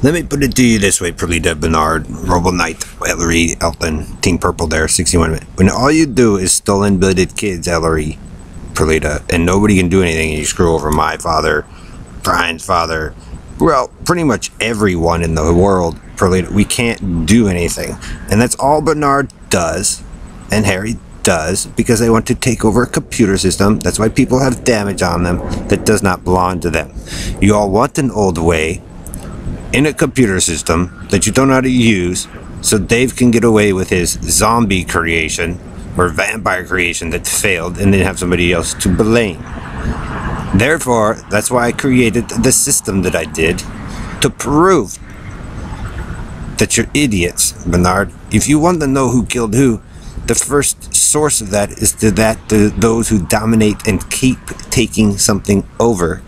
Let me put it to you this way, Perlita, Bernard, Robo Knight, Ellery, Elton, Team Purple there, 61 minutes. When all you do is stolen blooded kids, Ellery, Perlita, uh, and nobody can do anything and you screw over my father, Brian's father, well, pretty much everyone in the world, Perlita, we can't do anything. And that's all Bernard does, and Harry does, because they want to take over a computer system. That's why people have damage on them that does not belong to them. You all want an old way in a computer system that you don't know how to use so Dave can get away with his zombie creation or vampire creation that failed and then have somebody else to blame. Therefore, that's why I created the system that I did to prove that you're idiots, Bernard. If you want to know who killed who, the first source of that is to that to those who dominate and keep taking something over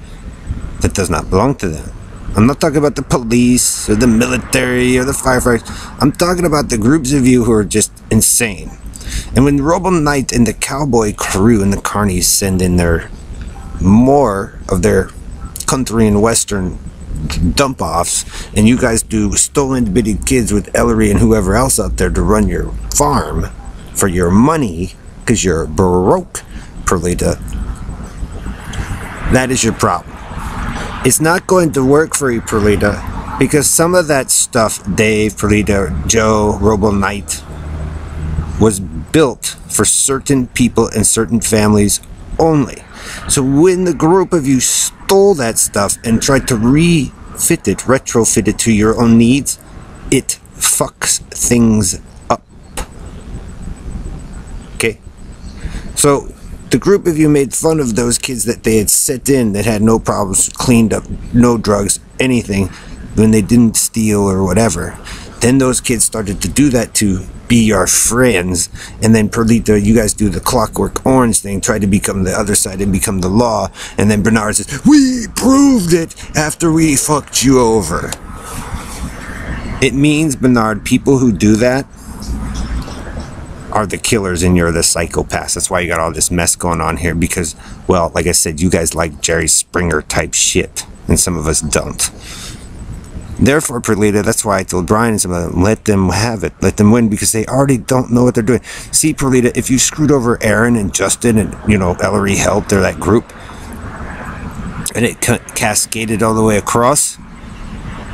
that does not belong to them. I'm not talking about the police or the military or the firefighters. I'm talking about the groups of you who are just insane. And when Robo Knight and the cowboy crew and the carnies send in their more of their country and western dump offs, and you guys do stolen bitty kids with Ellery and whoever else out there to run your farm for your money because you're broke, Perlita, that is your problem. It's not going to work for you, Perlita, because some of that stuff, Dave, Perlita, Joe, Robo Knight, was built for certain people and certain families only. So when the group of you stole that stuff and tried to refit it, retrofit it to your own needs, it fucks things up. Okay? So the group of you made fun of those kids that they had set in that had no problems, cleaned up, no drugs, anything, when they didn't steal or whatever. Then those kids started to do that to be your friends. And then Perlita, you guys do the clockwork orange thing, try to become the other side and become the law. And then Bernard says, We proved it after we fucked you over. It means, Bernard, people who do that are the killers and you're the psychopaths. That's why you got all this mess going on here because, well, like I said, you guys like Jerry Springer type shit, and some of us don't. Therefore, Perlita, that's why I told Brian and some of them, let them have it. Let them win because they already don't know what they're doing. See, Perlita, if you screwed over Aaron and Justin and, you know, Ellery helped or that group, and it cascaded all the way across,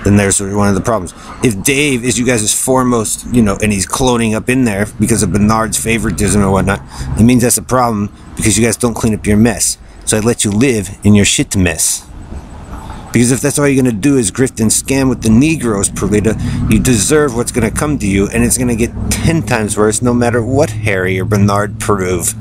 then there's one of the problems. If Dave is you guys' foremost, you know, and he's cloning up in there because of Bernard's favoritism or whatnot, it means that's a problem because you guys don't clean up your mess. So I let you live in your shit mess. Because if that's all you're going to do is grift and scam with the Negroes, Perlita, you deserve what's going to come to you, and it's going to get 10 times worse no matter what Harry or Bernard prove.